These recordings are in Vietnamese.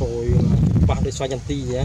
Trời bạc đi xoay nhầm ti vậy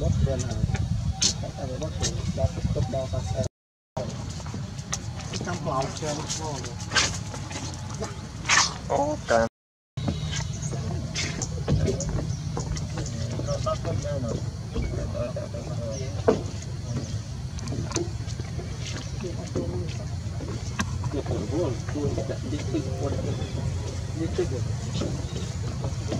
bớt bên này các anh bớt thì đã tiếp tục đo ta sẽ trong lòng trên ngon ok. Hãy subscribe cho kênh Ghiền Mì Gõ Để không bỏ lỡ những video hấp dẫn